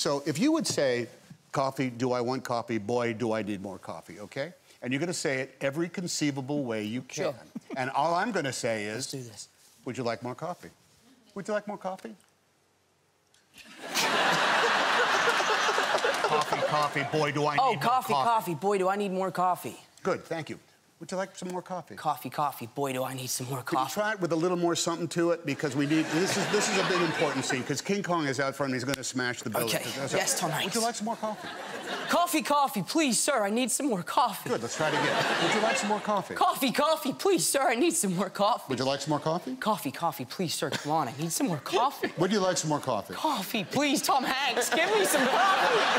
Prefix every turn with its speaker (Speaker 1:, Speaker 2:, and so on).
Speaker 1: So if you would say, coffee, do I want coffee? Boy, do I need more coffee, okay? And you're gonna say it every conceivable way you can.
Speaker 2: Sure.
Speaker 1: And all I'm gonna say is,
Speaker 2: Let's do this.
Speaker 1: would you like more coffee? Would you like more coffee? coffee, coffee, boy, do I
Speaker 2: Oh,
Speaker 1: need more
Speaker 2: coffee. Oh, coffee, coffee. Boy, do I need more coffee.
Speaker 1: Good, thank you. Would you like some more coffee?
Speaker 2: Coffee, coffee. Boy, do I need some more coffee.
Speaker 1: try it with a little more something to it? Because we need, this is, this is a big important scene, because King Kong is out front and he's gonna smash the building.
Speaker 2: Okay. Yes, Tom Hanks.
Speaker 1: Would you like some more coffee?
Speaker 2: Coffee, coffee, please, sir. I need some more coffee.
Speaker 1: Good, let's try it again. Would you like some more coffee?
Speaker 2: Coffee, coffee, please, sir. I need some more coffee.
Speaker 1: Would you like some more coffee?
Speaker 2: Coffee, coffee, please, sir. Come on. I need some more coffee.
Speaker 1: Would you like some more coffee?
Speaker 2: Coffee, please, Tom Hanks. Give me some coffee.